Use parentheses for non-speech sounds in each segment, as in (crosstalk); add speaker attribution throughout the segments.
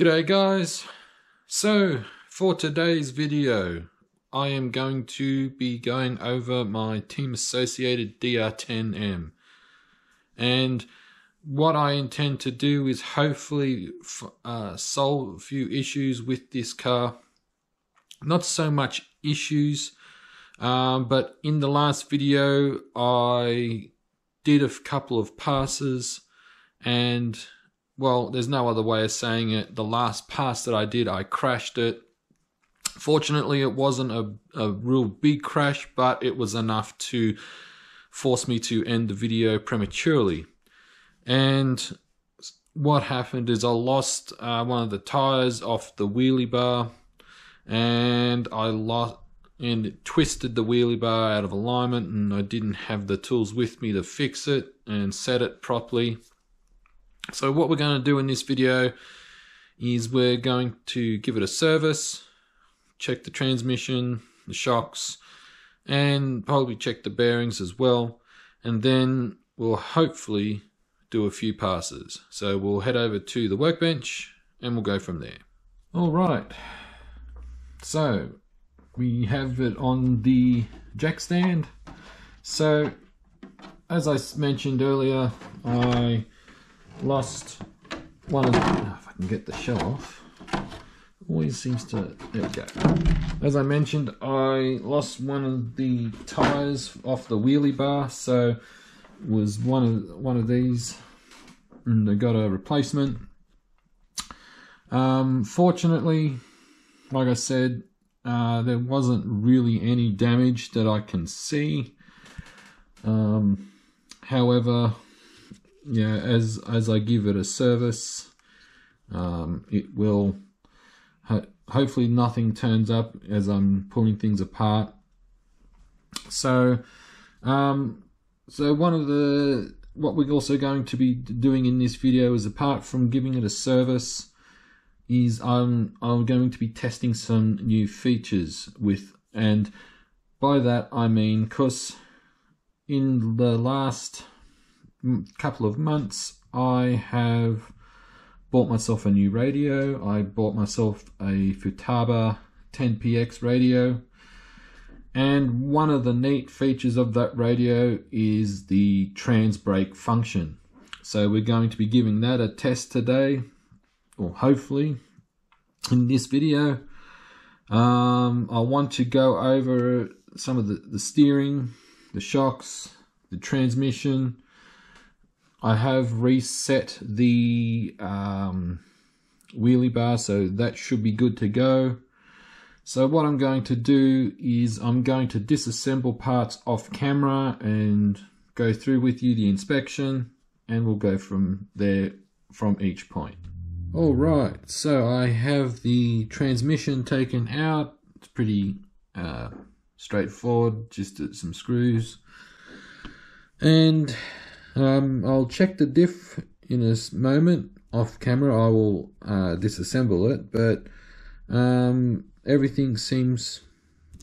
Speaker 1: G'day guys. So for today's video I am going to be going over my team associated DR10M and what I intend to do is hopefully uh, solve a few issues with this car not so much issues um, but in the last video I did a couple of passes and well, there's no other way of saying it. The last pass that I did, I crashed it. Fortunately, it wasn't a, a real big crash, but it was enough to force me to end the video prematurely. And what happened is I lost uh, one of the tires off the wheelie bar, and I lost and it twisted the wheelie bar out of alignment, and I didn't have the tools with me to fix it and set it properly. So what we're going to do in this video is we're going to give it a service, check the transmission, the shocks, and probably check the bearings as well. And then we'll hopefully do a few passes. So we'll head over to the workbench and we'll go from there. All right. So we have it on the jack stand. So as I mentioned earlier, I lost one of oh, if I can get the shell off. Always seems to there we go. As I mentioned I lost one of the tires off the wheelie bar so was one of one of these and I got a replacement. Um, fortunately like I said uh, there wasn't really any damage that I can see. Um, however yeah, as as I give it a service, um, it will. Ho hopefully, nothing turns up as I'm pulling things apart. So, um, so one of the what we're also going to be doing in this video is apart from giving it a service, is I'm I'm going to be testing some new features with and by that I mean because in the last couple of months, I have bought myself a new radio. I bought myself a Futaba 10PX radio. And one of the neat features of that radio is the trans brake function. So we're going to be giving that a test today, or hopefully in this video. Um, I want to go over some of the, the steering, the shocks, the transmission, I have reset the um, wheelie bar, so that should be good to go. So what I'm going to do is I'm going to disassemble parts off camera and go through with you the inspection and we'll go from there from each point. Alright, so I have the transmission taken out. It's pretty uh, straightforward, just some screws. And um, I'll check the diff in a moment off camera. I will uh, disassemble it, but um, everything seems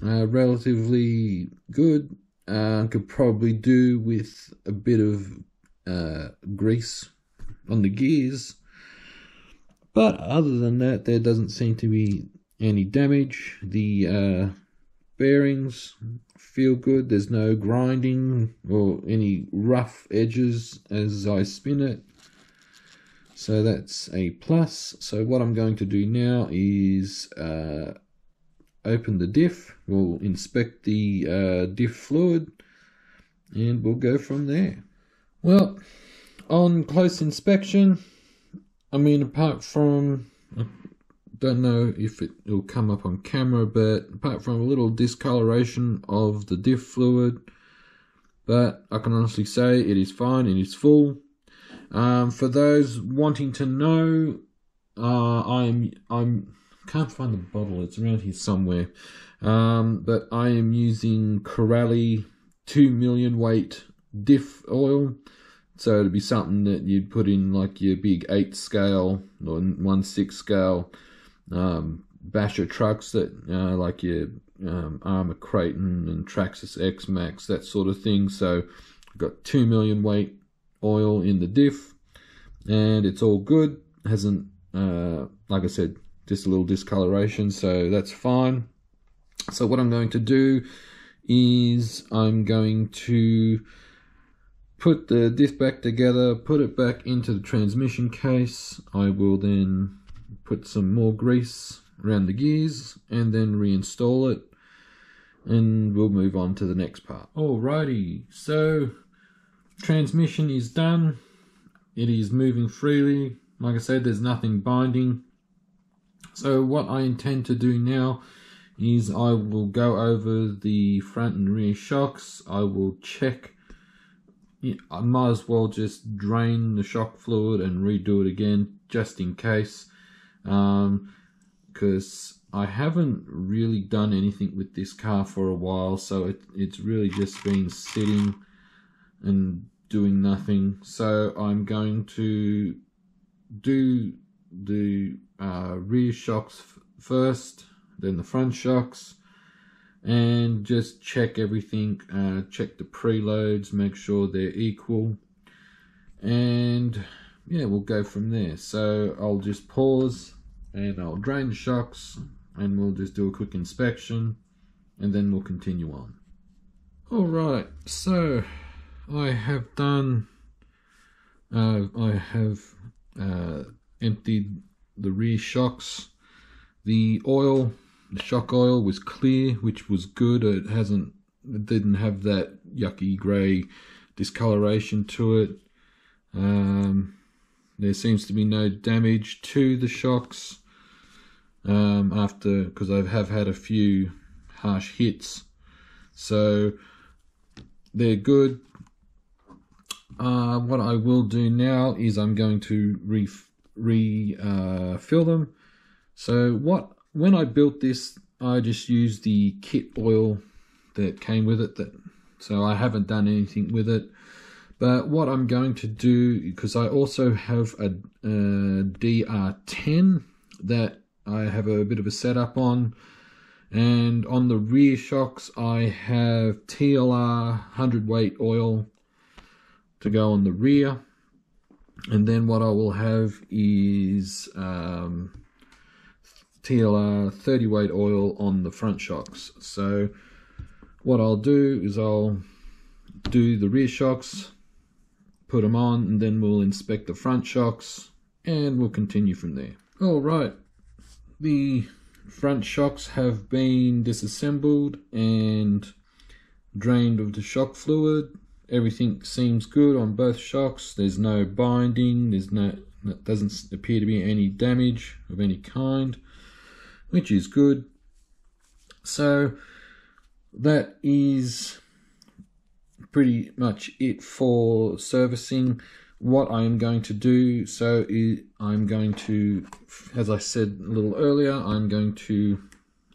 Speaker 1: uh, relatively good. Uh, could probably do with a bit of uh, grease on the gears. But other than that, there doesn't seem to be any damage. The uh, bearings feel good. There's no grinding or any rough edges as I spin it. So that's a plus. So what I'm going to do now is uh, open the diff. We'll inspect the uh, diff fluid and we'll go from there. Well, on close inspection, I mean, apart from don't know if it will come up on camera, but apart from a little discoloration of the diff fluid, but I can honestly say it is fine, it is full. Um, for those wanting to know, uh, I'm I'm can't find the bottle. It's around here somewhere. Um, but I am using Corally two million weight diff oil. So it'd be something that you'd put in like your big eight scale or one six scale um, basher trucks that uh, like your um, Arrma Kraton and Traxxas X-Maxx, that sort of thing. So I've got 2 million weight oil in the diff and it's all good. Hasn't uh, like I said, just a little discoloration, so that's fine. So what I'm going to do is I'm going to put the diff back together, put it back into the transmission case. I will then put some more grease around the gears and then reinstall it and we'll move on to the next part. Alrighty, so transmission is done. It is moving freely. Like I said, there's nothing binding. So what I intend to do now is I will go over the front and rear shocks. I will check. I might as well just drain the shock fluid and redo it again just in case. Um, because I haven't really done anything with this car for a while, so it, it's really just been sitting and doing nothing. So I'm going to do the uh, rear shocks first, then the front shocks, and just check everything, uh, check the preloads, make sure they're equal, and yeah, we'll go from there. So I'll just pause and I'll drain the shocks and we'll just do a quick inspection and then we'll continue on. Alright, so I have done, uh, I have uh, emptied the rear shocks. The oil, the shock oil was clear, which was good. It hasn't, it didn't have that yucky grey discoloration to it. Um, there seems to be no damage to the shocks um, after because I have had a few harsh hits. So they're good. Uh, what I will do now is I'm going to re, re uh, them. So what when I built this, I just used the kit oil that came with it. That so I haven't done anything with it. But what I'm going to do, because I also have a, a DR10 that I have a bit of a setup on. And on the rear shocks, I have TLR 100 weight oil to go on the rear. And then what I will have is um, TLR 30 weight oil on the front shocks. So what I'll do is I'll do the rear shocks, put them on, and then we'll inspect the front shocks, and we'll continue from there. All right, the front shocks have been disassembled and drained of the shock fluid. Everything seems good on both shocks. There's no binding. There's no doesn't appear to be any damage of any kind, which is good. So that is pretty much it for servicing what I am going to do. So is I'm going to, as I said a little earlier, I'm going to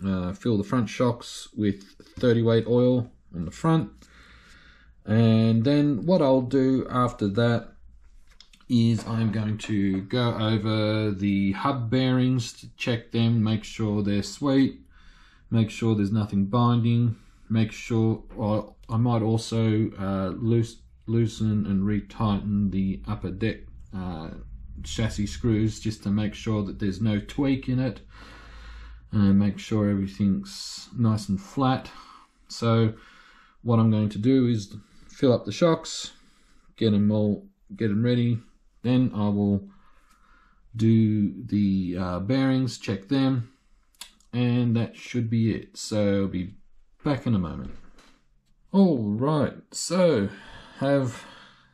Speaker 1: uh, fill the front shocks with 30 weight oil on the front. And then what I'll do after that is I'm going to go over the hub bearings to check them, make sure they're sweet, make sure there's nothing binding, make sure, well, I might also uh, loose loosen and retighten the upper deck uh, chassis screws just to make sure that there's no tweak in it. And make sure everything's nice and flat. So what I'm going to do is fill up the shocks get them all get them ready. Then I will do the uh, bearings check them and that should be it. So I'll be back in a moment all right so have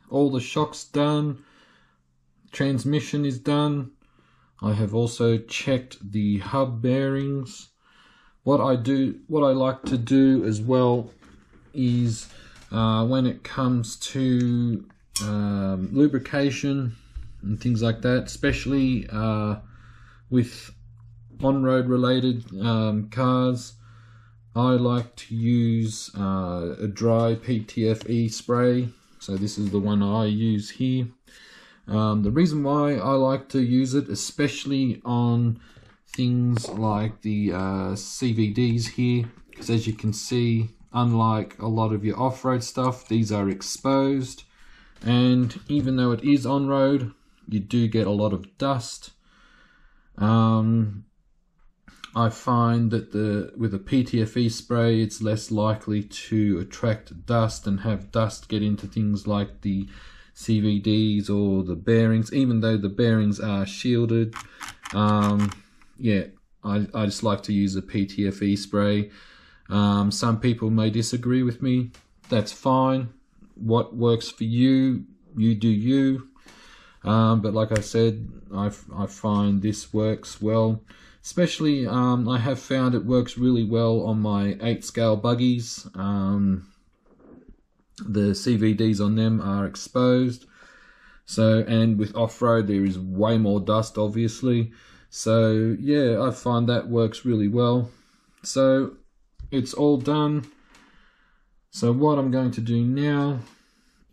Speaker 1: all the shocks done. Transmission is done. I have also checked the hub bearings. What I do, what I like to do as well is uh, when it comes to um, lubrication and things like that, especially uh, with on-road related um, cars, I like to use uh, a dry PTFE spray so this is the one I use here. Um, the reason why I like to use it, especially on things like the uh, CVDs here, because as you can see, unlike a lot of your off-road stuff, these are exposed. And even though it is on-road, you do get a lot of dust. Um, I find that the with a PTFE spray, it's less likely to attract dust and have dust get into things like the CVDs or the bearings, even though the bearings are shielded. Um, yeah, I, I just like to use a PTFE spray. Um, some people may disagree with me. That's fine. What works for you, you do you. Um, but like I said, I, I find this works well. Especially, um, I have found it works really well on my 8 scale buggies. Um, the CVDs on them are exposed. So, and with off-road, there is way more dust, obviously. So, yeah, I find that works really well. So, it's all done. So, what I'm going to do now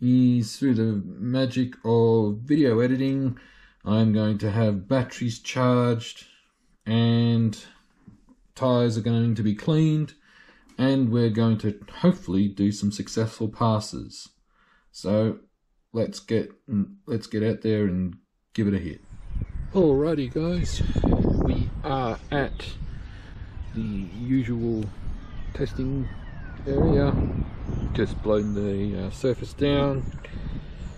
Speaker 1: is through the magic of video editing, I'm going to have batteries charged and tires are going to be cleaned and we're going to hopefully do some successful passes. So let's get let's get out there and give it a hit. Alrighty guys, we are at the usual testing area, just blown the uh, surface down.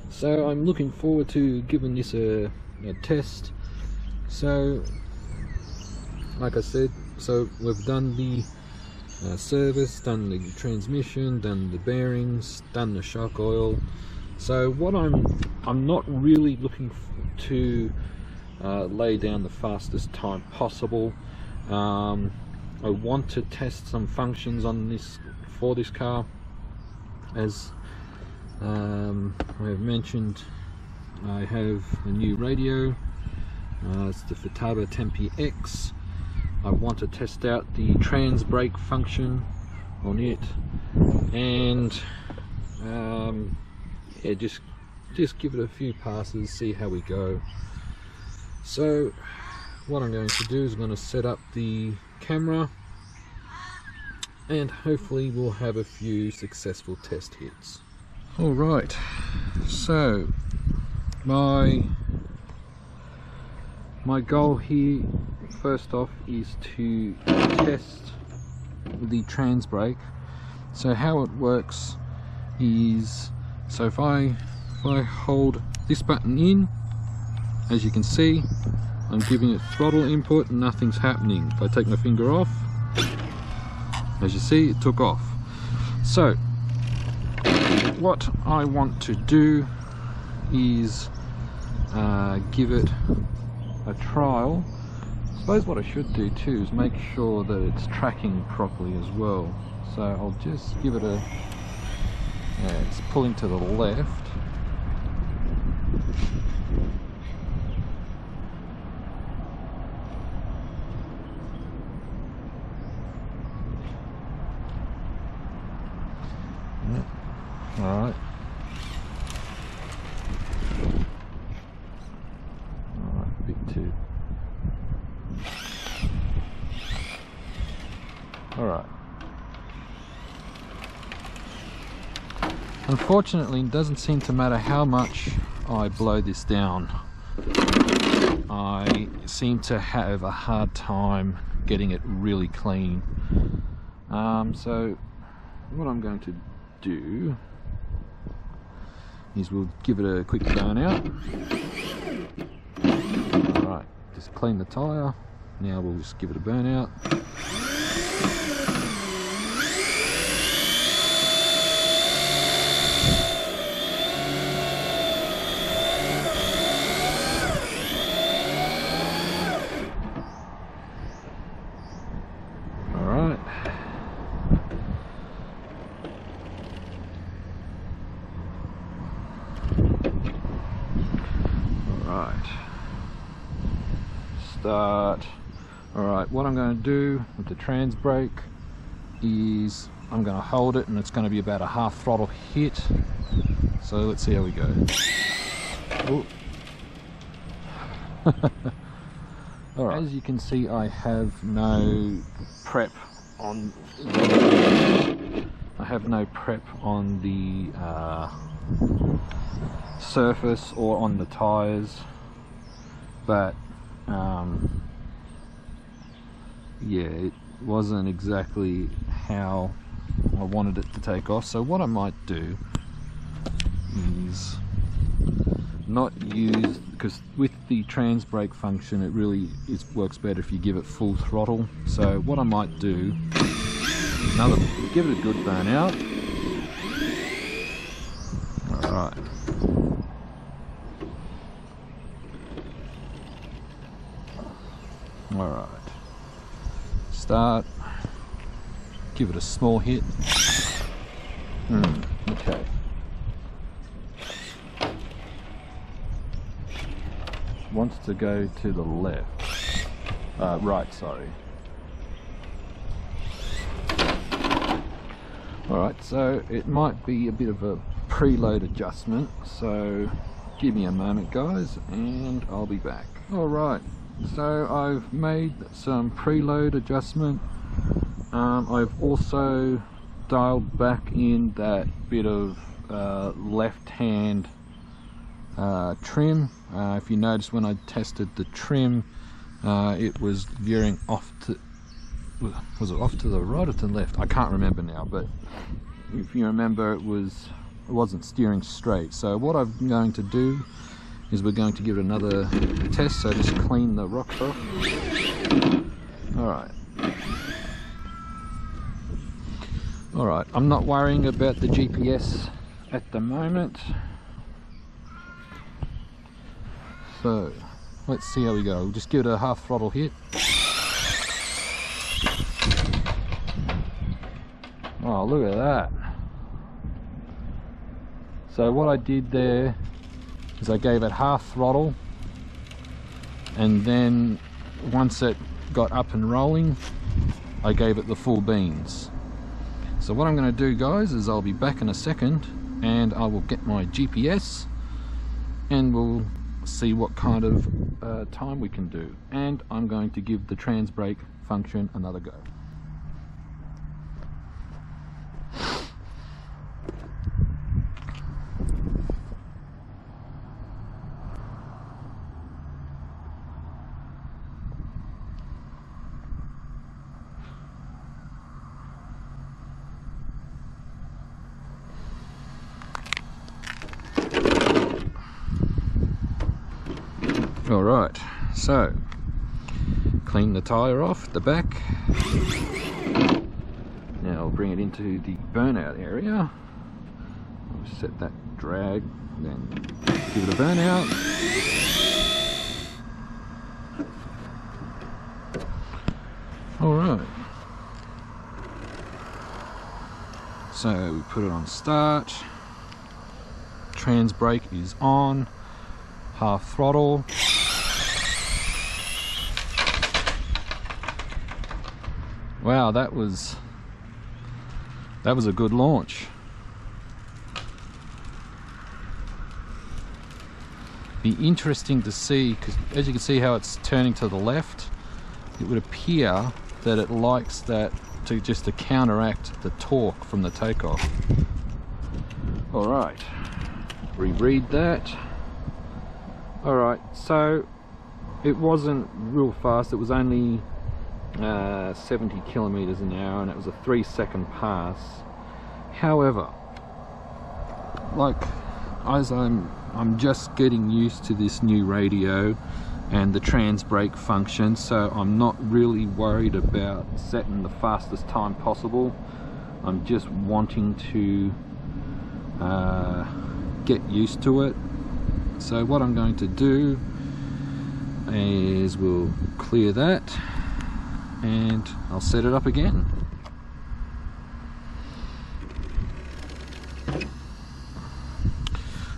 Speaker 1: So I'm looking forward to giving this a, a test. So, like I said, so we've done the uh, service, done the transmission, done the bearings, done the shock oil. So what I'm, I'm not really looking to uh, lay down the fastest time possible. Um, I want to test some functions on this for this car as um, I have mentioned I have a new radio uh, it's the Futaba 10PX I want to test out the trans brake function on it. And um, yeah just just give it a few passes see how we go. So what I'm going to do is I'm going to set up the camera and hopefully we'll have a few successful test hits. All right. So my my goal here first off is to test the trans brake. So how it works is so if I if I hold this button in as you can see I'm giving it throttle input and nothing's happening. If I take my finger off as you see it took off. So what I want to do is uh, give it a trial. I suppose what I should do too is make sure that it's tracking properly as well. So I'll just give it a yeah, it's pulling to the left Alright. Alright, big two. Alright. Unfortunately, it doesn't seem to matter how much I blow this down. I seem to have a hard time getting it really clean. Um, so what I'm going to do is we'll give it a quick burn out. Alright, just clean the tyre. Now we'll just give it a burn out. start. Alright, what I'm going to do with the trans brake is I'm going to hold it and it's going to be about a half throttle hit. So let's see how we go. (laughs) Alright, as you can see I have no prep on I have no prep on the uh, surface or on the tyres but um, yeah, it wasn't exactly how I wanted it to take off. So what I might do is not use because with the trans brake function it really works better if you give it full throttle. So what I might do another give it a good burn out. All right all right start give it a small hit mm, okay wants to go to the left. Uh, right, sorry. Alright, so it might be a bit of a preload adjustment, so give me a moment guys and I'll be back. Alright, so I've made some preload adjustment. Um, I've also dialed back in that bit of uh, left hand uh, trim. Uh, if you notice when I tested the trim, uh, it was veering off to, was it off to the right or to the left? I can't remember now, but if you remember it was, it wasn't steering straight. So what I'm going to do is we're going to give it another test, so just clean the rocks off. Alright. Alright, I'm not worrying about the GPS at the moment. So let's see how we go. We'll just give it a half throttle hit. Oh, look at that. So what I did there is I gave it half throttle and then once it got up and rolling, I gave it the full beans. So what I'm going to do guys is I'll be back in a second and I will get my GPS and we'll see what kind of uh, time we can do and I'm going to give the trans brake function another go. All right. So clean the tire off the back. Now I'll bring it into the burnout area. I'll set that drag then give it a burnout. All right. So we put it on start trans brake is on. Half throttle Wow, that was that was a good launch. Be interesting to see because as you can see how it's turning to the left, it would appear that it likes that to just to counteract the torque from the takeoff. All right, reread that. All right, so it wasn't real fast. It was only uh, 70 kilometers an hour and it was a three second pass. However like as I'm I'm just getting used to this new radio and the trans brake function so I'm not really worried about setting the fastest time possible. I'm just wanting to uh, get used to it. So what I'm going to do is we'll clear that and I'll set it up again.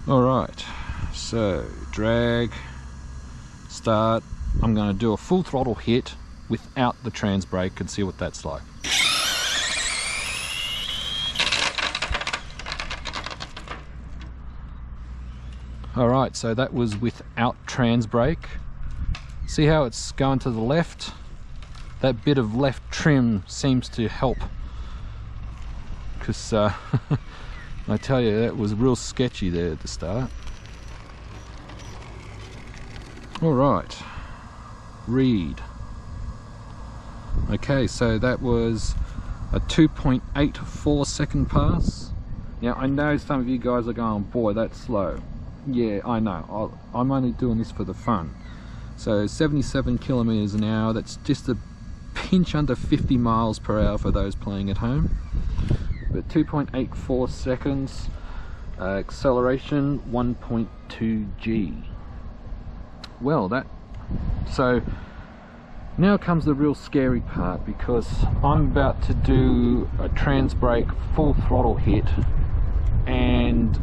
Speaker 1: Alright, so drag, start. I'm going to do a full throttle hit without the trans brake and see what that's like. Alright, so that was without trans brake. See how it's going to the left? That bit of left trim seems to help because uh, (laughs) I tell you that was real sketchy there at the start all right read Okay, so that was a 2.84 second pass. Now I know some of you guys are going, boy, that's slow. Yeah, I know. i am only doing this for the fun. So 77 kilometers an hour. That's just a pinch under 50 miles per hour for those playing at home. But 2.84 seconds. Uh, acceleration 1.2 g. Well, that so now comes the real scary part because I'm about to do a trans brake full throttle hit and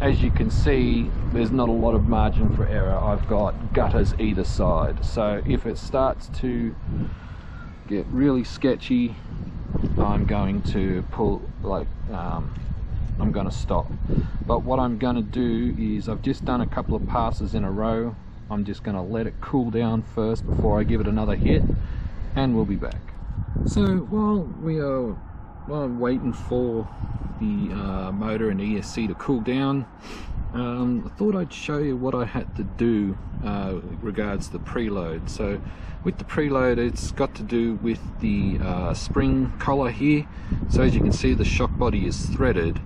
Speaker 1: as you can see there's not a lot of margin for error I've got gutters either side so if it starts to get really sketchy. I'm going to pull like um, I'm going to stop. But what I'm going to do is I've just done a couple of passes in a row. I'm just going to let it cool down first before I give it another hit and we'll be back. So while we are while I'm waiting for the uh, motor and ESC to cool down. Um, I thought I'd show you what I had to do uh, regards the preload. So with the preload it's got to do with the uh, spring collar here. So as you can see the shock body is threaded.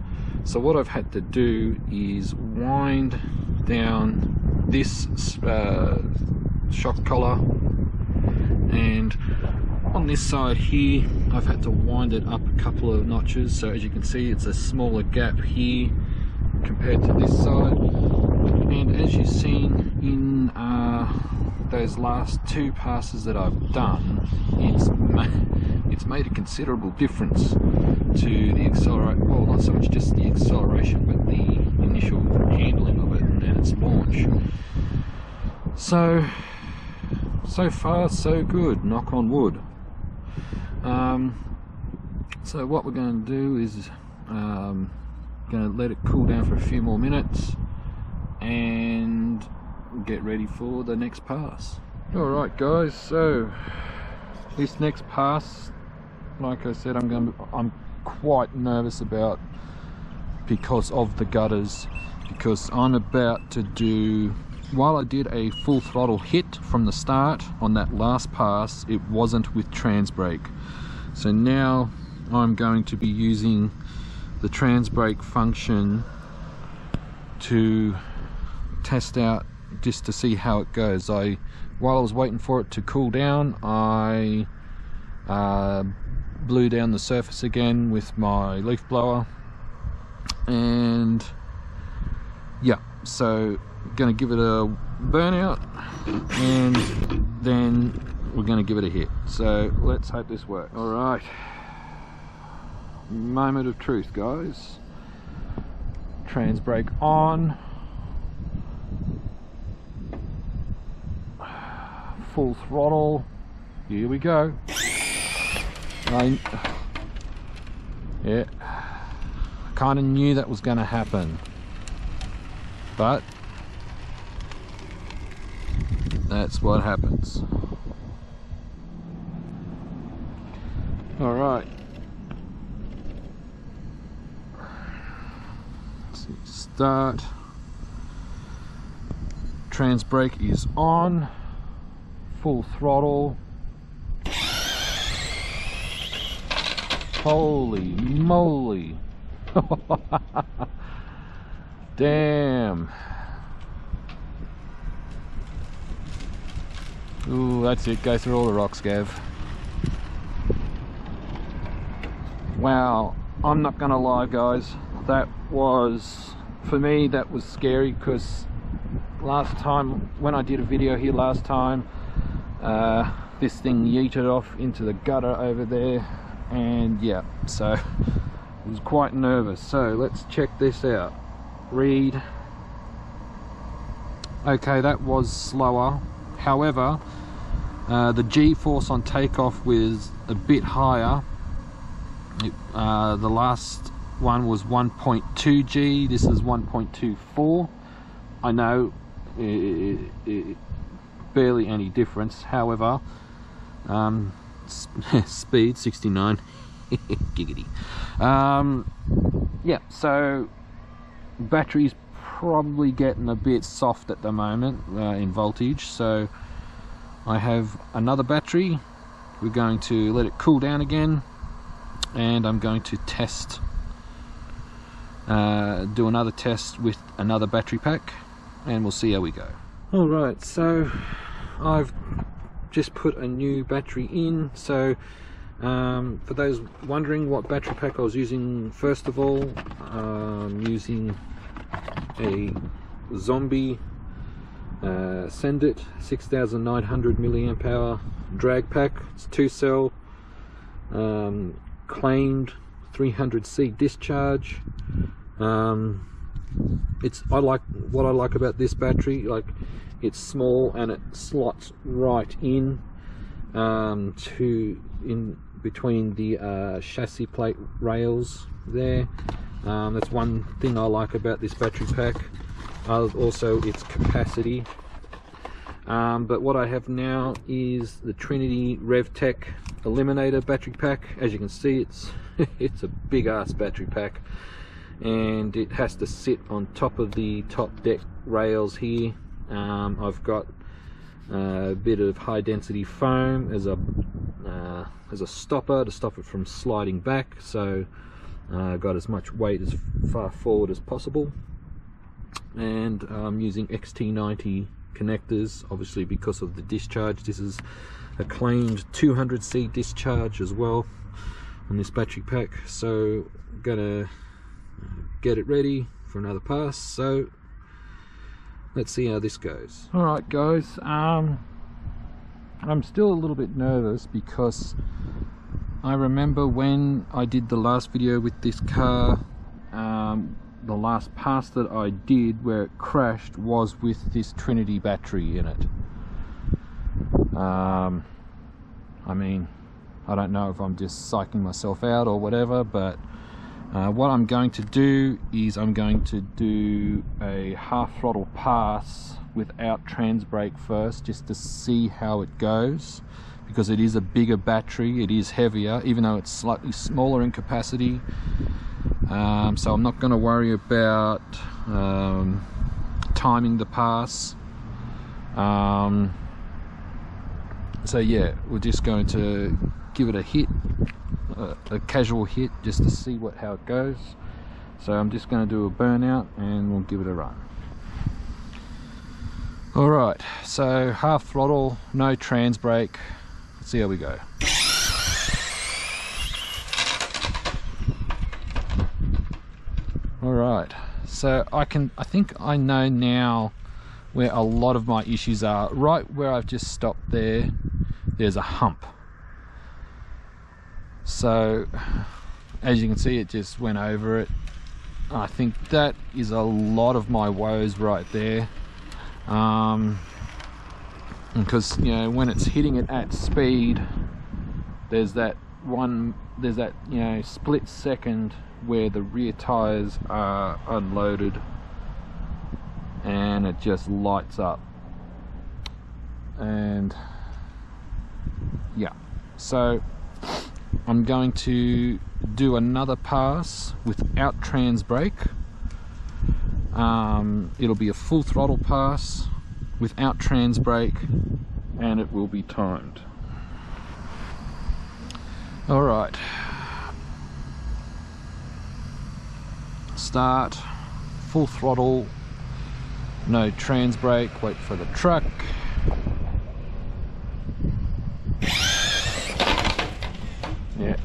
Speaker 1: So what I've had to do is wind down this uh, shock collar and on this side here I've had to wind it up a couple of notches. So as you can see it's a smaller gap here compared to this side. And as you've seen in uh, those last two passes that I've done it's it's made a considerable difference to the accelerate well not so much just the acceleration but the initial handling of it and its launch. So so far so good knock on wood um, so what we're going to do is um, going to let it cool down for a few more minutes and get ready for the next pass. Alright guys so this next pass like I said I'm going to, I'm quite nervous about because of the gutters because I'm about to do while I did a full throttle hit from the start on that last pass it wasn't with trans brake. So now I'm going to be using the trans brake function to test out just to see how it goes. I while I was waiting for it to cool down I uh, blew down the surface again with my leaf blower. And yeah so gonna give it a burnout and then we're gonna give it a hit. So let's hope this works. All right. Moment of truth guys. Trans brake on. Full throttle. Here we go. I, yeah, I kind of knew that was going to happen, but that's what happens. All right. Start. Trans brake is on. Full throttle. Holy moly. (laughs) Damn. Ooh, that's it. Go through all the rocks, Gav. Wow. I'm not going to lie, guys. That was, for me, that was scary because last time, when I did a video here last time, uh, this thing yeeted off into the gutter over there and yeah so I (laughs) was quite nervous so let's check this out read. Okay that was slower. However uh, the g-force on takeoff was a bit higher. It, uh, the last one was 1.2 g. This is 1.24 I know it, it, it, barely any difference. However um, (laughs) speed 69 (laughs) giggity. Um, yeah so battery's probably getting a bit soft at the moment uh, in voltage so I have another battery. We're going to let it cool down again and I'm going to test uh, do another test with another battery pack and we'll see how we go. Alright so I've just put a new battery in so um, for those wondering what battery pack I was using first of all I'm using a zombie uh, Sendit 6900 milliamp hour drag pack. It's two cell um, claimed 300C discharge. Um, it's I like what I like about this battery like it's small and it slots right in um, to in between the uh, chassis plate rails there. Um, that's one thing I like about this battery pack. Uh, also its capacity. Um, but what I have now is the Trinity RevTech Eliminator battery pack. As you can see it's (laughs) it's a big ass battery pack. And it has to sit on top of the top deck rails here. Um, I've got a bit of high density foam as a uh, as a stopper to stop it from sliding back. So uh, got as much weight as far forward as possible. And I'm using XT90 connectors obviously because of the discharge. This is a claimed 200C discharge as well on this battery pack. So gonna get it ready for another pass. So let's see how this goes. All right guys. Um i'm still a little bit nervous because i remember when i did the last video with this car um, the last pass that i did where it crashed was with this trinity battery in it. Um i mean i don't know if i'm just psyching myself out or whatever but uh, what I'm going to do is I'm going to do a half throttle pass without trans brake first just to see how it goes because it is a bigger battery it is heavier even though it's slightly smaller in capacity. Um, so I'm not going to worry about um, timing the pass. Um, so yeah we're just going to give it a hit a, a casual hit just to see what how it goes. So I'm just going to do a burnout and we'll give it a run alright so half throttle no trans brake. Let's see how we go. Alright so I can I think I know now where a lot of my issues are. Right where I've just stopped there there's a hump. So as you can see it just went over it. I think that is a lot of my woes right there um, because you know when it's hitting it at speed there's that one there's that you know split second where the rear tires are unloaded and it just lights up. And yeah. So I'm going to do another pass without trans brake um, it'll be a full throttle pass without trans brake and it will be timed. All right. Start. Full throttle. No trans brake. Wait for the truck. Yeah.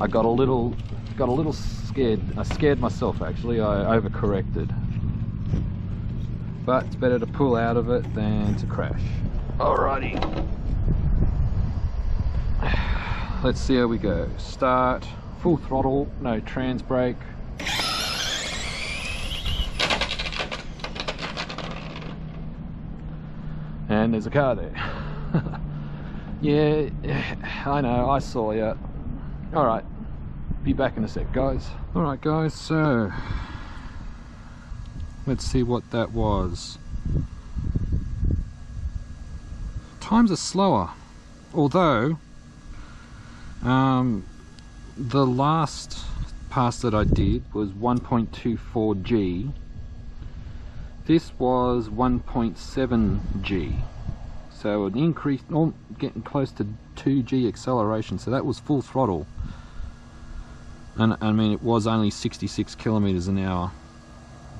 Speaker 1: I got a little got a little scared I scared myself actually. I overcorrected. But it's better to pull out of it than to crash. Alrighty. (sighs) Let's see how we go. Start. Full throttle. No trans brake. And there's a car there. (laughs) Yeah, (sighs) I know, I saw you. Alright, be back in a sec, guys. Alright, guys, so let's see what that was. Times are slower, although um, the last pass that I did was 1.24 G. This was 1.7 G. so it increased getting close to 2g acceleration so that was full throttle and I mean it was only 66 kilometers an hour.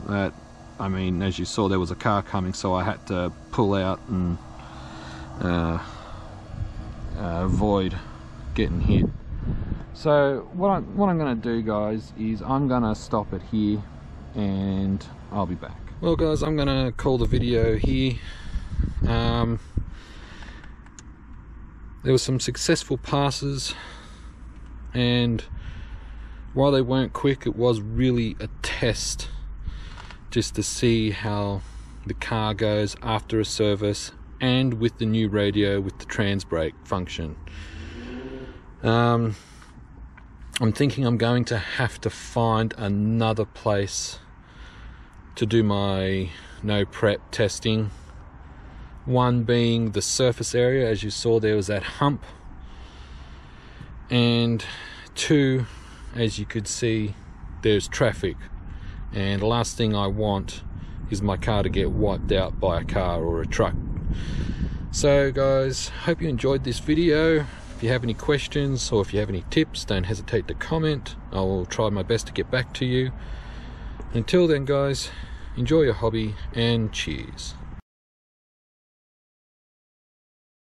Speaker 1: That I mean as you saw there was a car coming so I had to pull out and uh, uh, avoid getting hit. So what, I, what I'm to do guys is I'm to stop it here and I'll be back. Well guys I'm to call the video here. Um, there were some successful passes and while they weren't quick it was really a test just to see how the car goes after a service and with the new radio with the trans brake function. Um, I'm thinking I'm going to have to find another place to do my no prep testing. One being the surface area as you saw there was that hump. And two as you could see there's traffic. And the last thing I want is my car to get wiped out by a car or a truck. So guys hope you enjoyed this video. If you have any questions or if you have any tips don't hesitate to comment. I will try my best to get back to you. Until then guys enjoy your hobby and cheers